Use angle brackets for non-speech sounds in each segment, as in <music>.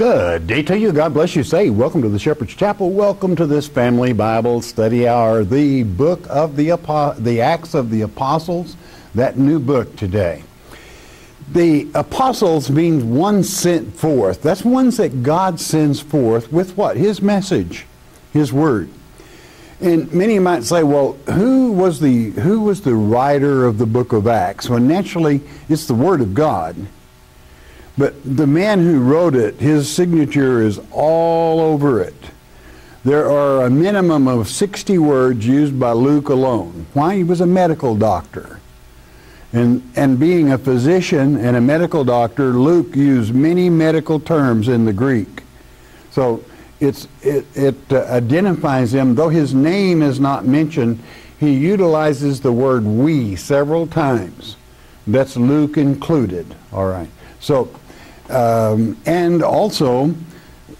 Good day to you. God bless you. Say, welcome to the Shepherd's Chapel. Welcome to this family Bible study hour, the book of the, the Acts of the Apostles, that new book today. The apostles means one sent forth. That's ones that God sends forth with what? His message, His word. And many might say, well, who was the who was the writer of the book of Acts? Well, naturally, it's the Word of God. But the man who wrote it, his signature is all over it. There are a minimum of 60 words used by Luke alone. Why? He was a medical doctor. And, and being a physician and a medical doctor, Luke used many medical terms in the Greek. So it's, it, it uh, identifies him, though his name is not mentioned, he utilizes the word we several times. That's Luke included. All right. So um, and also,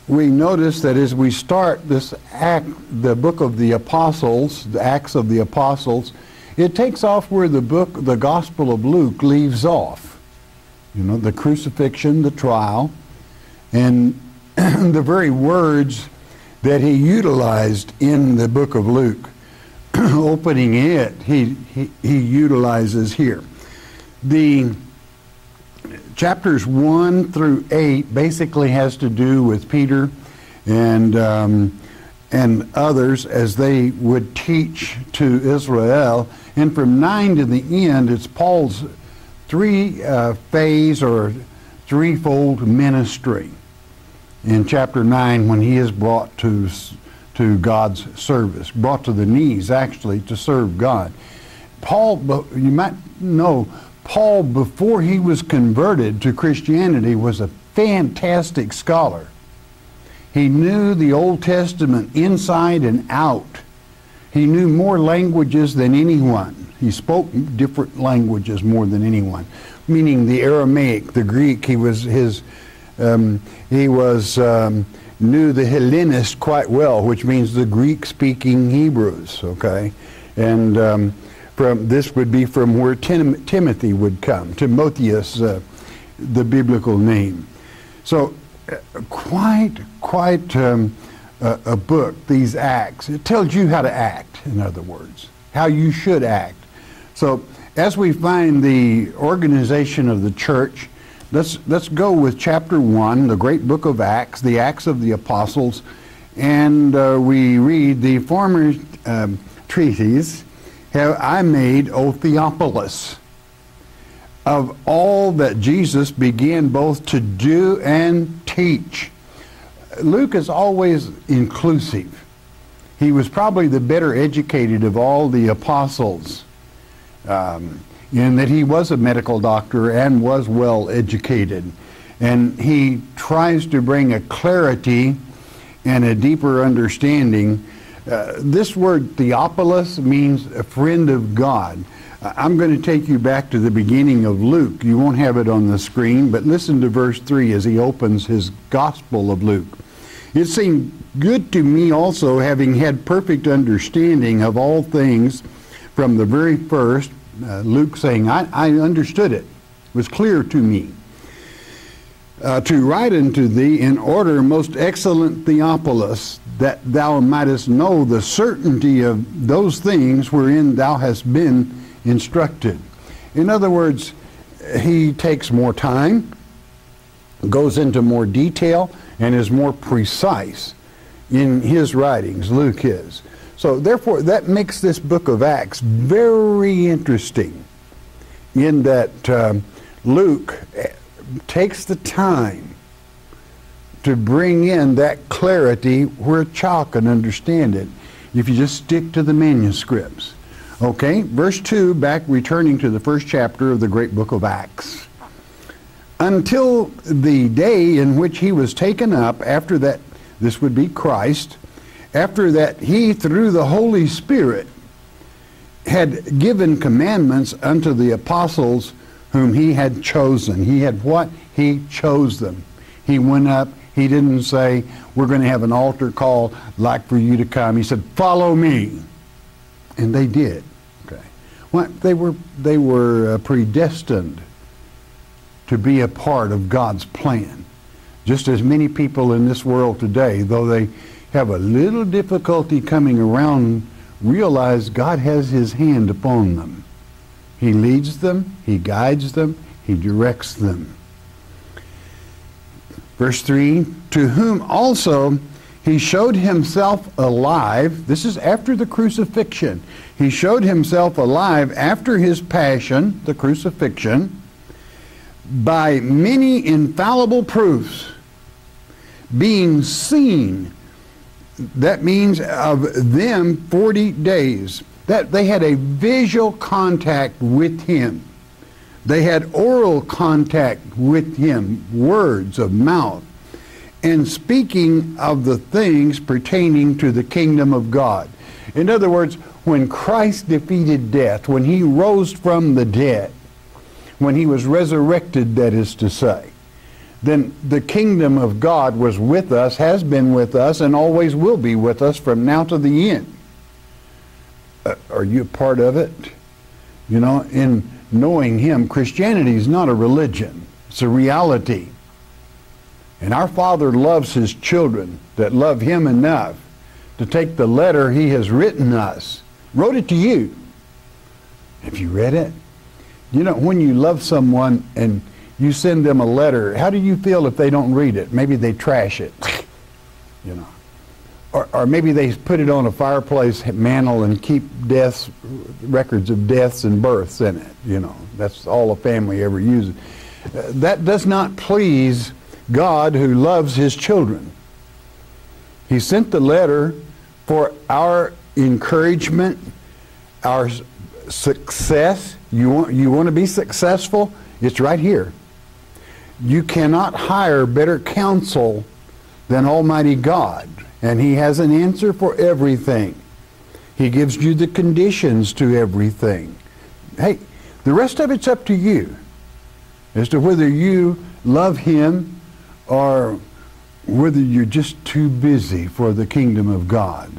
we notice that as we start this act, the book of the apostles, the Acts of the Apostles, it takes off where the book, the Gospel of Luke, leaves off. You know, the crucifixion, the trial, and <clears throat> the very words that he utilized in the book of Luke, <clears throat> opening it, he, he, he utilizes here. The chapters 1 through 8 basically has to do with Peter and, um, and others as they would teach to Israel. And from 9 to the end, it's Paul's three uh, phase or threefold ministry in chapter 9 when he is brought to, to God's service, brought to the knees actually to serve God. Paul, you might know, Paul, before he was converted to Christianity, was a fantastic scholar. He knew the Old Testament inside and out. He knew more languages than anyone. He spoke different languages more than anyone, meaning the Aramaic, the Greek. He was his. Um, he was um, knew the Hellenist quite well, which means the Greek-speaking Hebrews. Okay, and um, from this would be from where Tim, Timothy would come, Timotheus, uh, the biblical name. So, uh, quite, quite um, a, a book, these acts. It tells you how to act, in other words, how you should act. So, as we find the organization of the church, let's, let's go with chapter 1, the great book of Acts, the Acts of the Apostles, and uh, we read the former um, treatise have I made, O Theophilus, of all that Jesus began both to do and teach. Luke is always inclusive. He was probably the better educated of all the apostles um, in that he was a medical doctor and was well educated. And he tries to bring a clarity and a deeper understanding uh, this word Theophilus means a friend of God. Uh, I'm going to take you back to the beginning of Luke. You won't have it on the screen, but listen to verse 3 as he opens his Gospel of Luke. It seemed good to me also, having had perfect understanding of all things from the very first, uh, Luke saying, I, I understood it. It was clear to me. Uh, to write unto thee in order, most excellent Theophilus, that thou mightest know the certainty of those things wherein thou hast been instructed. In other words, he takes more time, goes into more detail, and is more precise in his writings, Luke is. So therefore, that makes this book of Acts very interesting in that um, Luke takes the time to bring in that clarity where a child can understand it if you just stick to the manuscripts. Okay, verse 2, back returning to the first chapter of the great book of Acts. Until the day in which he was taken up, after that, this would be Christ, after that he, through the Holy Spirit, had given commandments unto the apostles whom he had chosen. He had what? He chose them. He went up, he didn't say, we're going to have an altar call like for you to come. He said, follow me. And they did. Okay. Well, they were, they were uh, predestined to be a part of God's plan. Just as many people in this world today, though they have a little difficulty coming around, realize God has his hand upon them. He leads them, he guides them, he directs them. Verse 3 To whom also he showed himself alive. This is after the crucifixion. He showed himself alive after his passion, the crucifixion, by many infallible proofs, being seen. That means of them 40 days. That they had a visual contact with him. They had oral contact with him, words of mouth, and speaking of the things pertaining to the kingdom of God. In other words, when Christ defeated death, when he rose from the dead, when he was resurrected, that is to say, then the kingdom of God was with us, has been with us, and always will be with us from now to the end. Uh, are you a part of it? You know, in knowing Him, Christianity is not a religion, it's a reality. And our Father loves His children that love Him enough to take the letter He has written us, wrote it to you. Have you read it? You know, when you love someone and you send them a letter, how do you feel if they don't read it? Maybe they trash it, you know. Or, or maybe they put it on a fireplace mantle and keep deaths, records of deaths and births in it, you know. That's all a family ever uses. Uh, that does not please God who loves his children. He sent the letter for our encouragement, our success. You want, you want to be successful? It's right here. You cannot hire better counsel than Almighty God, and He has an answer for everything. He gives you the conditions to everything. Hey, the rest of it's up to you as to whether you love Him or whether you're just too busy for the kingdom of God,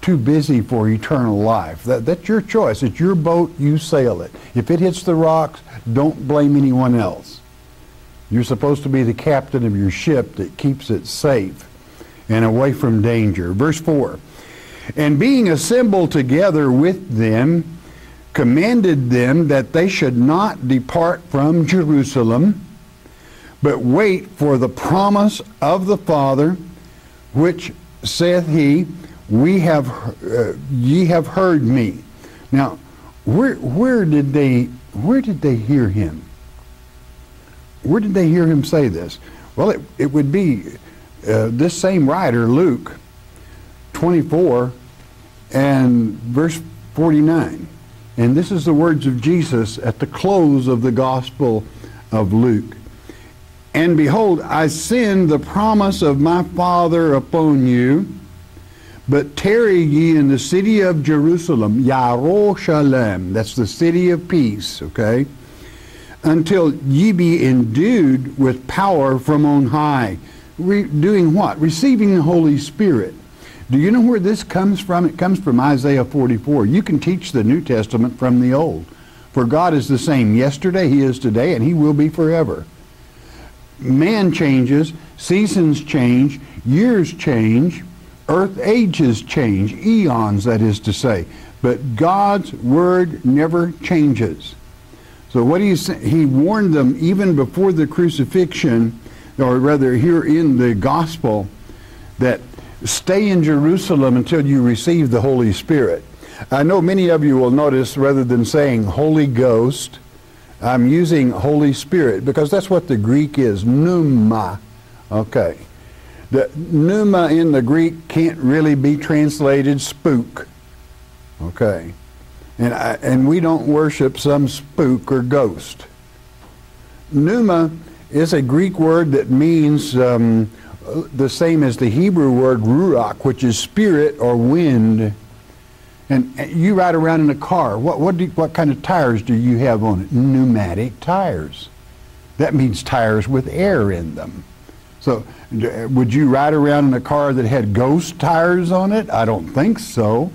too busy for eternal life. That, that's your choice. It's your boat, you sail it. If it hits the rocks, don't blame anyone else. You're supposed to be the captain of your ship that keeps it safe and away from danger. Verse 4 And being assembled together with them, commanded them that they should not depart from Jerusalem, but wait for the promise of the Father, which saith he, we have, uh, ye have heard me. Now, where, where did they, where did they hear him? Where did they hear him say this? Well, it, it would be uh, this same writer, Luke 24 and verse 49. And this is the words of Jesus at the close of the Gospel of Luke. And behold, I send the promise of my Father upon you, but tarry ye in the city of Jerusalem, Yaroshalem, that's the city of peace, okay? until ye be endued with power from on high. Doing what? Receiving the Holy Spirit. Do you know where this comes from? It comes from Isaiah 44. You can teach the New Testament from the Old. For God is the same yesterday, He is today, and He will be forever. Man changes, seasons change, years change, earth ages change, eons, that is to say. But God's Word never changes. So what he he warned them even before the crucifixion, or rather here in the gospel, that stay in Jerusalem until you receive the Holy Spirit. I know many of you will notice rather than saying Holy Ghost, I'm using Holy Spirit because that's what the Greek is, pneuma. Okay. The pneuma in the Greek can't really be translated spook. Okay. And, I, and we don't worship some spook or ghost. Pneuma is a Greek word that means um, the same as the Hebrew word ruach, which is spirit or wind. And you ride around in a car. What, what, do, what kind of tires do you have on it? Pneumatic tires. That means tires with air in them. So would you ride around in a car that had ghost tires on it? I don't think so.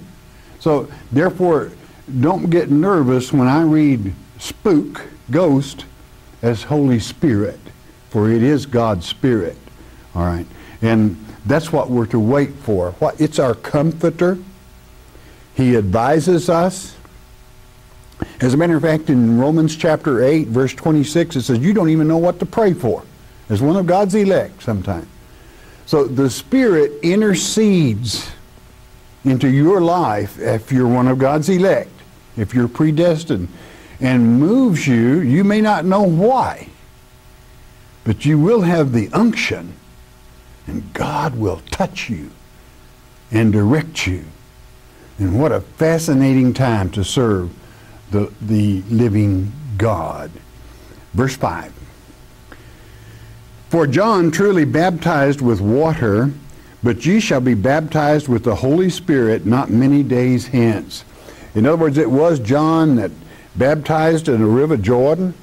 So therefore, don't get nervous when I read spook, ghost, as Holy Spirit, for it is God's Spirit. All right. And that's what we're to wait for. What it's our comforter. He advises us. As a matter of fact, in Romans chapter 8, verse 26, it says, You don't even know what to pray for. As one of God's elect sometimes. So the Spirit intercedes into your life if you're one of God's elect, if you're predestined, and moves you. You may not know why, but you will have the unction, and God will touch you and direct you. And what a fascinating time to serve the, the living God. Verse 5. For John truly baptized with water, but ye shall be baptized with the Holy Spirit not many days hence. In other words, it was John that baptized in the river Jordan,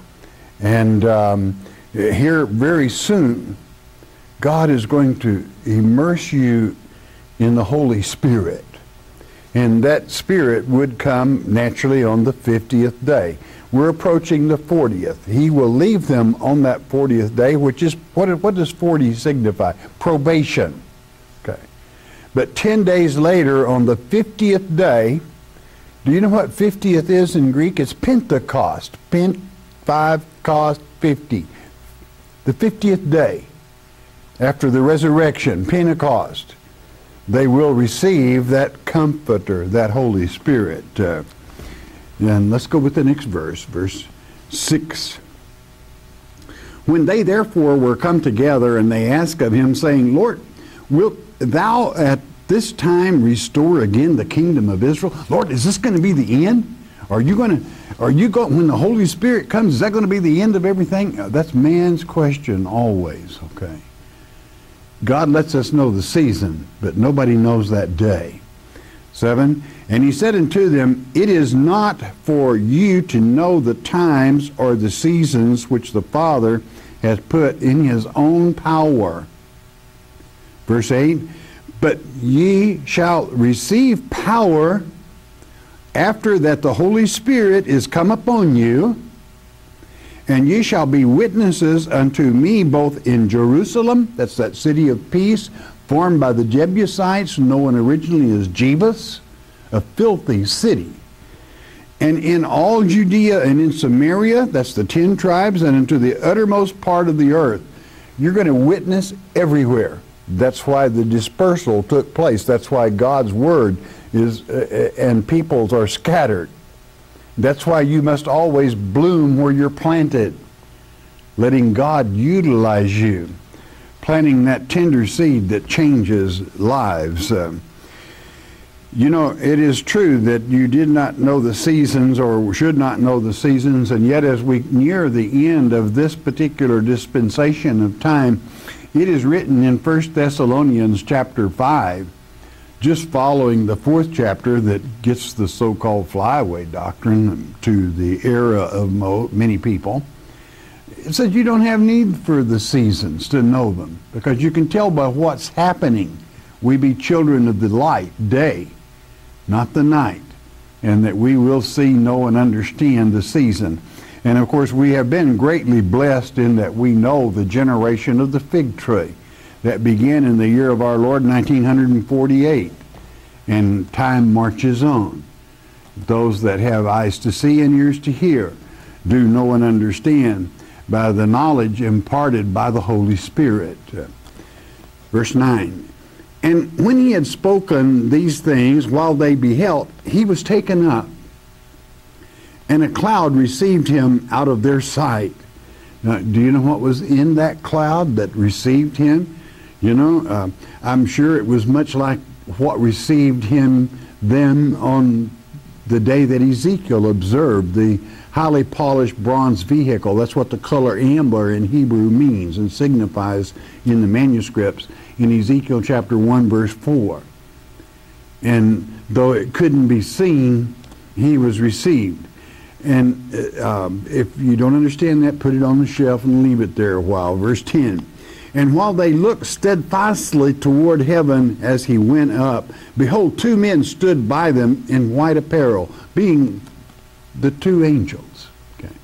and um, here very soon, God is going to immerse you in the Holy Spirit. And that Spirit would come naturally on the 50th day. We're approaching the 40th. He will leave them on that 40th day, which is, what, what does 40 signify? Probation. Okay. But 10 days later, on the 50th day, do you know what 50th is in Greek? It's Pentecost. Pent, 5, cost, 50. The 50th day after the resurrection, Pentecost, they will receive that comforter, that Holy Spirit. Uh, and let's go with the next verse, verse 6. When they therefore were come together, and they asked of him, saying, Lord, wilt thou at this time restore again the kingdom of Israel? Lord, is this going to be the end? Are you going to, are you going, when the Holy Spirit comes, is that going to be the end of everything? Uh, that's man's question always, okay? God lets us know the season, but nobody knows that day. 7. And he said unto them, It is not for you to know the times or the seasons which the Father has put in his own power. Verse 8, But ye shall receive power after that the Holy Spirit is come upon you, and ye shall be witnesses unto me both in Jerusalem, that's that city of peace, formed by the Jebusites, known originally as Jebus, a filthy city. And in all Judea and in Samaria, that's the ten tribes, and into the uttermost part of the earth. You're going to witness everywhere. That's why the dispersal took place. That's why God's word is, uh, and peoples are scattered. That's why you must always bloom where you're planted, letting God utilize you, planting that tender seed that changes lives. Um, you know, it is true that you did not know the seasons or should not know the seasons, and yet as we near the end of this particular dispensation of time, it is written in 1 Thessalonians chapter 5 just following the fourth chapter that gets the so-called flyaway doctrine to the era of many people, it says you don't have need for the seasons to know them because you can tell by what's happening. We be children of the light, day, not the night, and that we will see, know, and understand the season. And of course, we have been greatly blessed in that we know the generation of the fig tree that began in the year of our Lord 1948. And time marches on. Those that have eyes to see and ears to hear do know and understand by the knowledge imparted by the Holy Spirit. Verse 9. And when he had spoken these things while they beheld, he was taken up, and a cloud received him out of their sight. Now, do you know what was in that cloud that received him? You know, uh, I'm sure it was much like what received him them on the day that Ezekiel observed the highly polished bronze vehicle. That's what the color amber in Hebrew means and signifies in the manuscripts in Ezekiel chapter 1 verse 4. And though it couldn't be seen, he was received. And uh, um, if you don't understand that, put it on the shelf and leave it there a while. Verse 10. And while they looked steadfastly toward heaven as he went up, behold, two men stood by them in white apparel, being the two angels. Okay.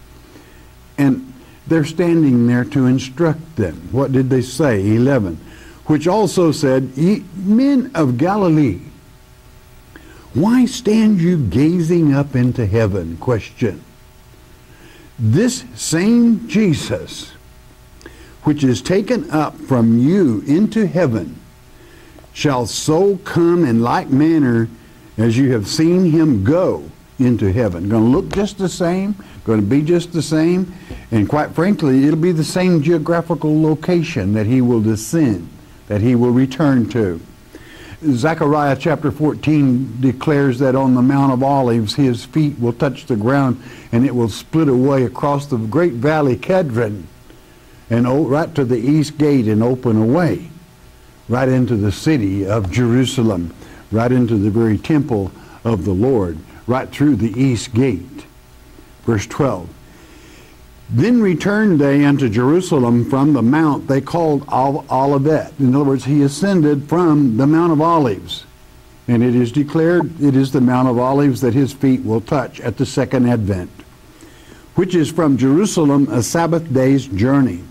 And they're standing there to instruct them. What did they say? 11. which also said, men of Galilee, why stand you gazing up into heaven? Question. This same Jesus, which is taken up from you into heaven, shall so come in like manner as you have seen him go into heaven. Going to look just the same, going to be just the same, and quite frankly, it'll be the same geographical location that he will descend, that he will return to. Zechariah chapter 14 declares that on the Mount of Olives his feet will touch the ground and it will split away across the great valley Kedron and right to the east gate and open away right into the city of Jerusalem, right into the very temple of the Lord, right through the east gate. Verse 12. Then returned they unto Jerusalem from the mount they called Olivet. In other words, he ascended from the Mount of Olives. And it is declared it is the Mount of Olives that his feet will touch at the second advent, which is from Jerusalem a Sabbath day's journey.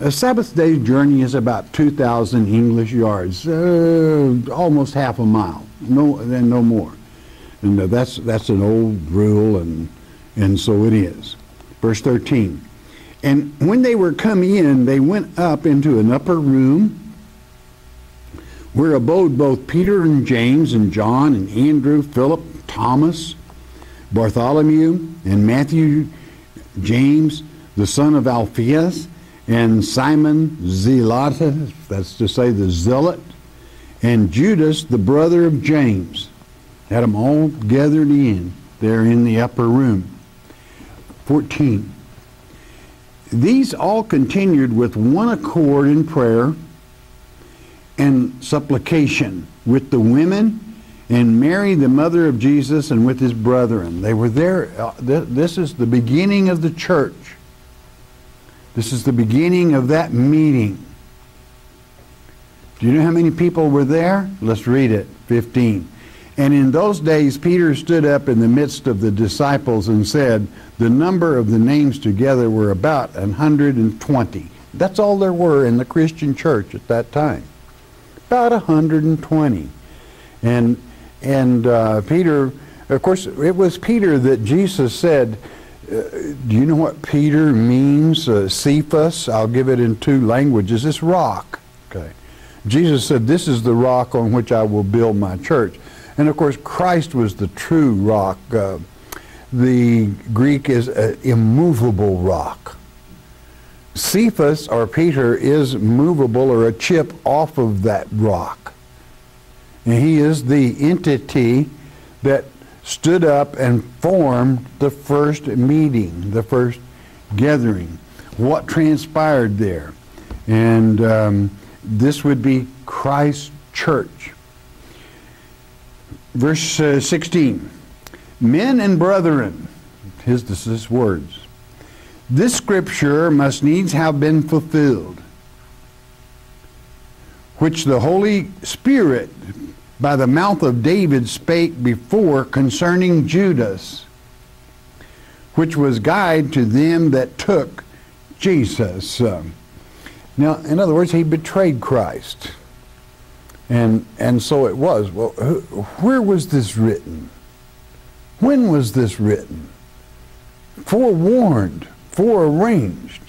A Sabbath day's journey is about 2,000 English yards, uh, almost half a mile, no, and no more. And that's, that's an old rule, and, and so it is. Verse 13. And when they were come in, they went up into an upper room where abode both Peter and James and John and Andrew, Philip, Thomas, Bartholomew, and Matthew, James, the son of Alphaeus, and Simon Zelotes, that's to say the zealot, and Judas, the brother of James. Had them all gathered in there in the upper room. 14. These all continued with one accord in prayer and supplication with the women and Mary, the mother of Jesus, and with his brethren. They were there. Uh, th this is the beginning of the church. This is the beginning of that meeting. Do you know how many people were there? Let's read it. 15. And in those days, Peter stood up in the midst of the disciples and said, The number of the names together were about 120. That's all there were in the Christian church at that time. About 120. And, and uh, Peter, of course, it was Peter that Jesus said, uh, Do you know what Peter means? Uh, Cephas. I'll give it in two languages. It's rock. Okay. Jesus said, This is the rock on which I will build my church. And of course, Christ was the true rock. Uh, the Greek is an immovable rock. Cephas or Peter is movable or a chip off of that rock. And he is the entity that stood up and formed the first meeting, the first gathering. What transpired there? And um, this would be Christ's church. Verse uh, 16 Men and brethren, his, this is words. This scripture must needs have been fulfilled, which the Holy Spirit by the mouth of David spake before concerning Judas, which was guide to them that took Jesus. Uh, now, in other words, he betrayed Christ. And, and so it was. Well, where was this written? When was this written? Forewarned, forearranged.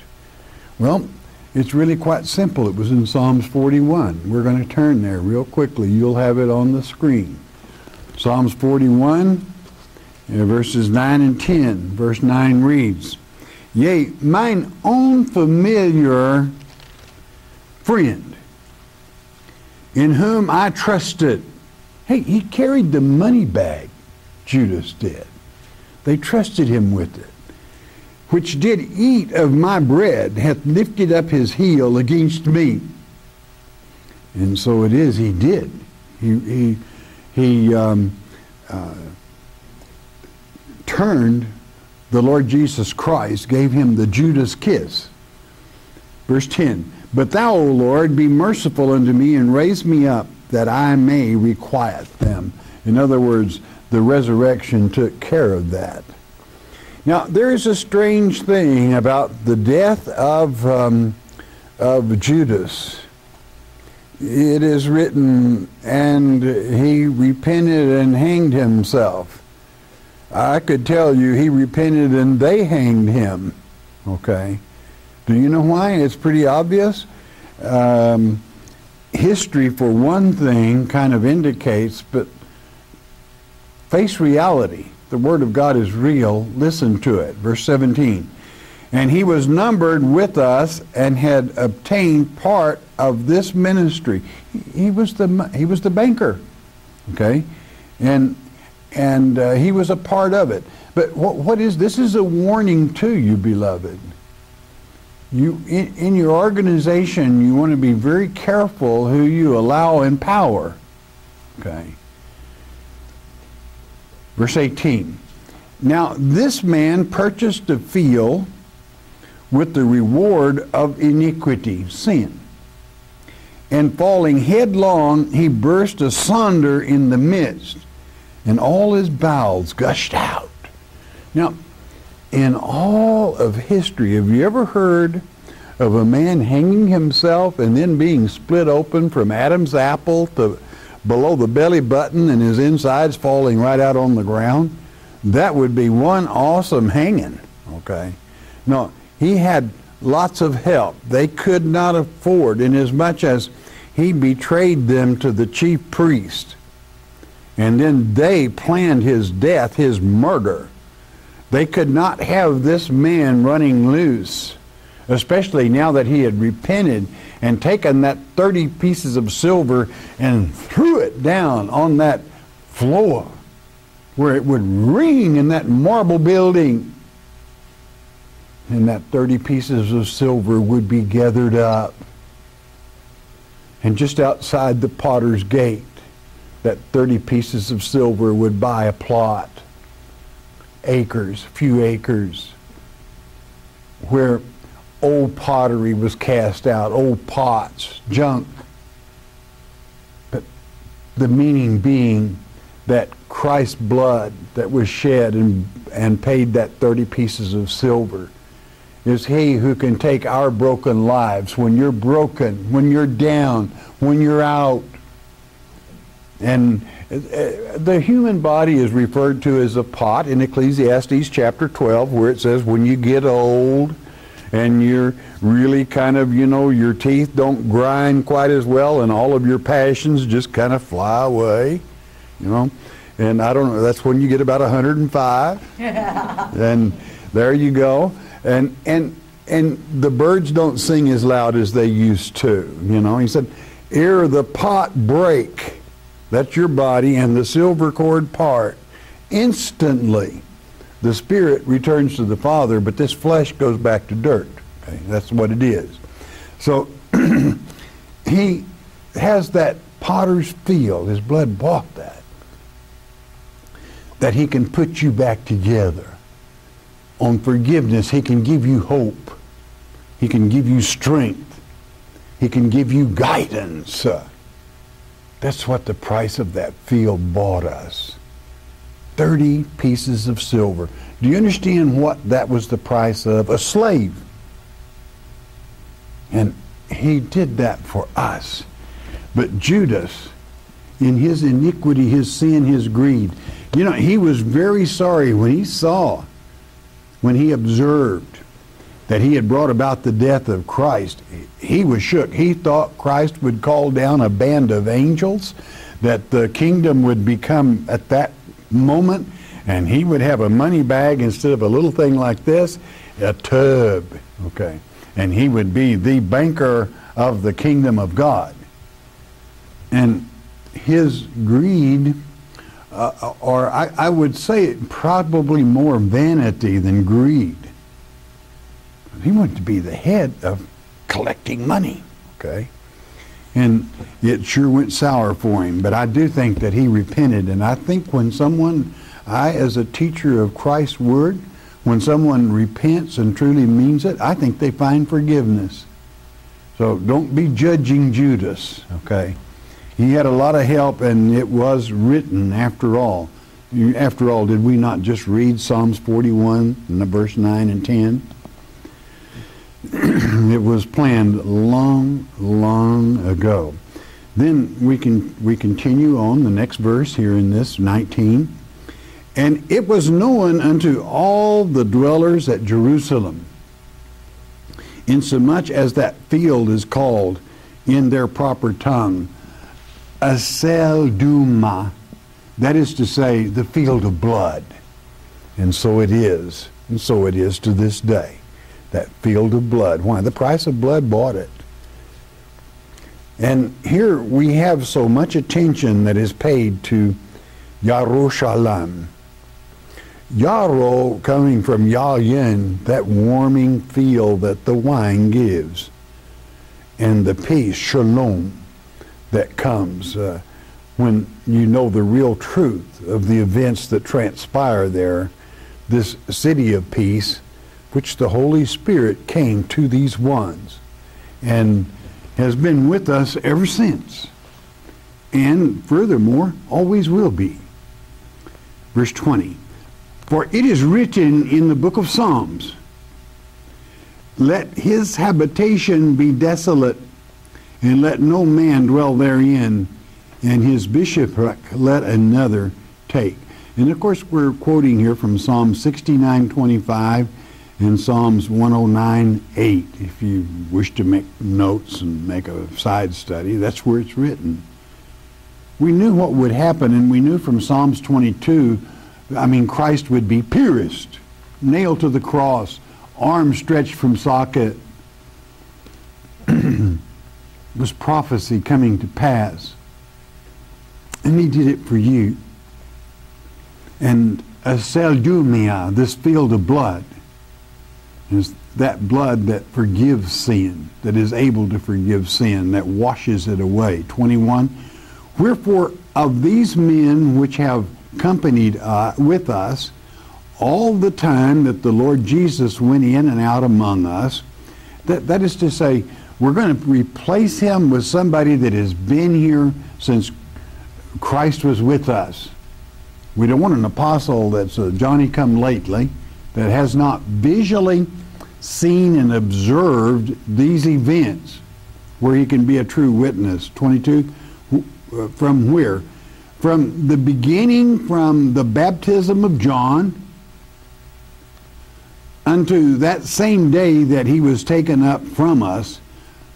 Well, it's really quite simple. It was in Psalms 41. We're going to turn there real quickly. You'll have it on the screen. Psalms 41, uh, verses 9 and 10. Verse 9 reads, Yea, mine own familiar friend in whom I trusted. Hey, he carried the money bag, Judas did. They trusted him with it. Which did eat of my bread, hath lifted up his heel against me. And so it is, he did. He, he, he um, uh, turned the Lord Jesus Christ, gave him the Judas kiss. Verse 10 but thou, O Lord, be merciful unto me and raise me up that I may requite them. In other words, the resurrection took care of that. Now, there is a strange thing about the death of, um, of Judas. it is written, and he repented and hanged himself. I could tell you he repented and they hanged him. Okay. Do you know why? It's pretty obvious. Um, history, for one thing, kind of indicates, but face reality. The Word of God is real. Listen to it. Verse 17. And he was numbered with us and had obtained part of this ministry. He was the, he was the banker. Okay? And, and uh, he was a part of it. But what, what is this is a warning to you, beloved. You in, in your organization, you want to be very careful who you allow in power. Okay. Verse 18. Now this man purchased a field with the reward of iniquity, sin. And falling headlong, he burst asunder in the midst, and all his bowels gushed out. Now, in all of history, have you ever heard of a man hanging himself and then being split open from Adam's apple to below the belly button and his insides falling right out on the ground? That would be one awesome hanging, okay? No, he had lots of help. They could not afford, inasmuch as he betrayed them to the chief priest. And then they planned his death, his murder. They could not have this man running loose, especially now that he had repented and taken that 30 pieces of silver and threw it down on that floor where it would ring in that marble building and that 30 pieces of silver would be gathered up. And just outside the potter's gate, that 30 pieces of silver would buy a plot, acres, few acres, where old pottery was cast out, old pots, junk. But the meaning being that Christ's blood that was shed and, and paid that 30 pieces of silver is he who can take our broken lives when you're broken, when you're down, when you're out. And Uh, the human body is referred to as a pot in Ecclesiastes chapter 12 where it says when you get old and you're really kind of, you know, your teeth don't grind quite as well and all of your passions just kind of fly away, you know. And I don't know, that's when you get about 105. <laughs> and there you go and and and the birds don't sing as loud as they used to. You know, he said, "Ere the pot break, that's your body, and the silver cord part, instantly." The spirit returns to the Father, but this flesh goes back to dirt. Okay? That's what it is. So <clears throat> he has that potter's field. His blood bought that. That he can put you back together on forgiveness, He can give you hope. He can give you strength. He can give you guidance. That's what the price of that field bought us. 30 pieces of silver. Do you understand what that was the price of? A slave. And he did that for us. But Judas, in his iniquity, his sin, his greed, you know, he was very sorry when he saw when he observed that he had brought about the death of Christ, he was shook. He thought Christ would call down a band of angels, that the kingdom would become at that moment, and he would have a money bag instead of a little thing like this, a tub, okay? And he would be the banker of the kingdom of God. And his greed uh, or I, I, would say probably more vanity than greed. He wanted to be the head of collecting money, okay? And it sure went sour for him. But I do think that he repented. And I think when someone, I as a teacher of Christ's word, when someone repents and truly means it, I think they find forgiveness. So don't be judging Judas, okay? He had a lot of help, and it was written after all. After all, did we not just read Psalms 41, verse 9 and 10? <clears throat> it was planned long, long ago. Then we can we continue on the next verse here in this 19. And it was known unto all the dwellers at Jerusalem, insomuch as that field is called in their proper tongue, Aceldama, that is to say, the field of blood. And so it is, and so it is to this day, that field of blood. Why? The price of blood bought it. And here we have so much attention that is paid to Yerushalayim. Yaro coming from Yayin, that warming feel that the wine gives, and the peace, shalom, that comes uh, when you know the real truth of the events that transpire there. This city of peace, which the Holy Spirit came to these ones and has been with us ever since, and furthermore, always will be. Verse 20. For it is written in the book of Psalms, Let his habitation be desolate, and let no man dwell therein, and his bishopric let another take. And of course, we're quoting here from Psalm 69:25 and Psalms 109:8. If you wish to make notes and make a side study, that's where it's written. We knew what would happen, and we knew from Psalms 22 I mean, Christ would be pierced, nailed to the cross, arms stretched from socket. <clears throat> was prophecy coming to pass. And he did it for you. And Aceldama, this field of blood, is that blood that forgives sin, that is able to forgive sin, that washes it away. 21. Wherefore, of these men which have accompanied uh, with us all the time that the Lord Jesus went in and out among us. That, that is to say, we're going to replace him with somebody that has been here since Christ was with us. We don't want an apostle that's a Johnny come lately, that has not visually seen and observed these events where he can be a true witness. 22, uh, from where? from the beginning, from the baptism of John unto that same day that he was taken up from us,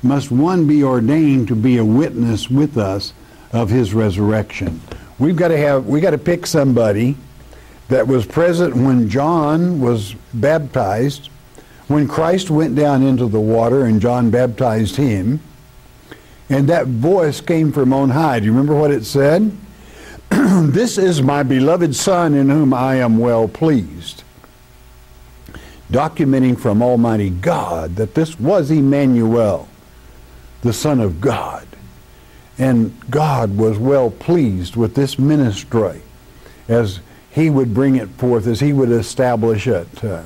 must one be ordained to be a witness with us of his resurrection. We've got to have, we got to pick somebody that was present when John was baptized, when Christ went down into the water and John baptized him, and that voice came from on high. Do you remember what it said? <clears throat> this is my beloved Son in whom I am well pleased. Documenting from Almighty God that this was Emmanuel, the Son of God. And God was well pleased with this ministry as he would bring it forth, as he would establish it. Uh,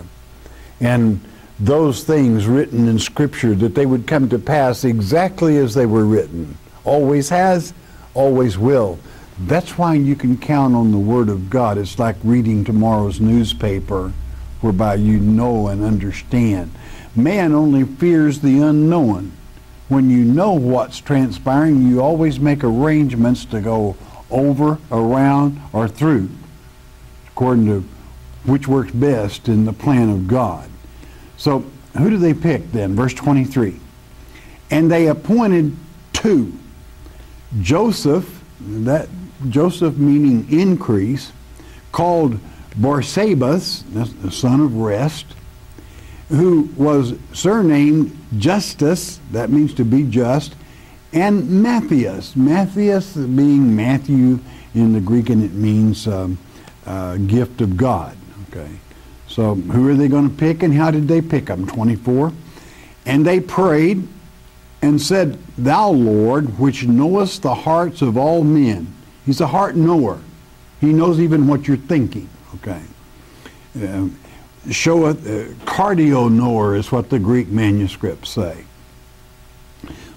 and those things written in Scripture, that they would come to pass exactly as they were written. Always has, always will. That's why you can count on the Word of God. It's like reading tomorrow's newspaper, whereby you know and understand. Man only fears the unknown. When you know what's transpiring, you always make arrangements to go over, around, or through, according to which works best in the plan of God. So, who do they pick then? Verse 23. And they appointed two Joseph, that Joseph meaning increase, called Barsabas, the son of rest, who was surnamed Justus, that means to be just, and Matthias. Matthias being Matthew in the Greek, and it means um, uh, gift of God. Okay, so who are they going to pick, and how did they pick them? 24. And they prayed and said, Thou, Lord, which knowest the hearts of all men, He's a heart knower. He knows even what you're thinking. Okay. Uh, show a uh, cardio knower is what the Greek manuscripts say.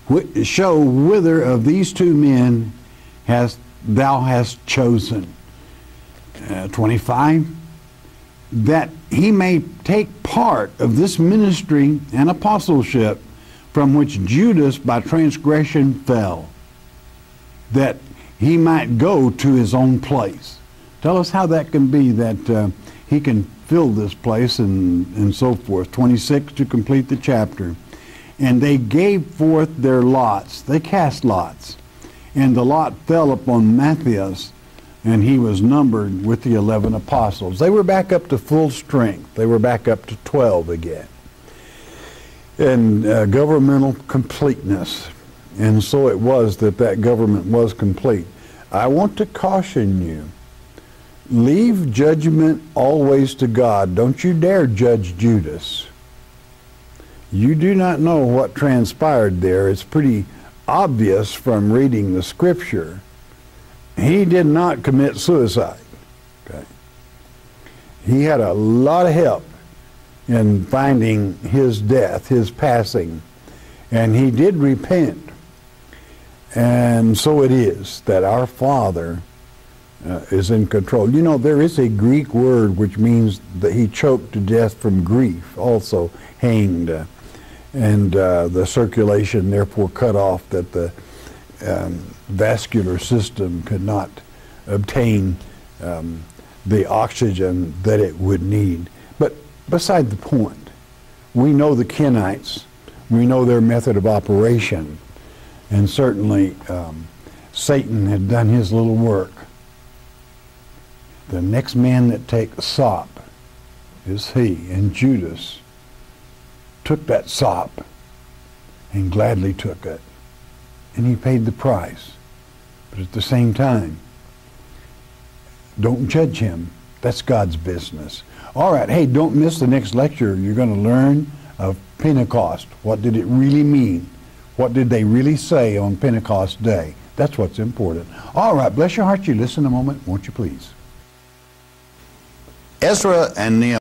Wh- show whither of these two men hast thou hast chosen. Uh, 25 that he may take part of this ministry and apostleship from which Judas by transgression fell. that he might go to his own place. Tell us how that can be that uh, he can fill this place and, and so forth. 26 to complete the chapter. And they gave forth their lots. They cast lots. And the lot fell upon Matthias, and he was numbered with the 11 apostles. They were back up to full strength. They were back up to 12 again. And uh, governmental completeness. And so it was that that government was complete. I want to caution you leave judgment always to God. Don't you dare judge Judas. You do not know what transpired there. It's pretty obvious from reading the scripture. He did not commit suicide. Okay. He had a lot of help in finding his death, his passing, and he did repent. And so it is that our Father uh, is in control. You know, there is a Greek word which means that he choked to death from grief, also hanged, uh, and uh, the circulation therefore cut off, that the um, vascular system could not obtain um, the oxygen that it would need. But beside the point, we know the Kenites, we know their method of operation. And certainly um, Satan had done his little work. The next man that takes sop is he. And Judas took that sop and gladly took it. And he paid the price. But at the same time, don't judge him. That's God's business. All right, hey, don't miss the next lecture. You're going to learn of Pentecost. What did it really mean? What did they really say on Pentecost Day? That's what's important. All right, bless your heart. You listen a moment, won't you please? Ezra and Nehemiah.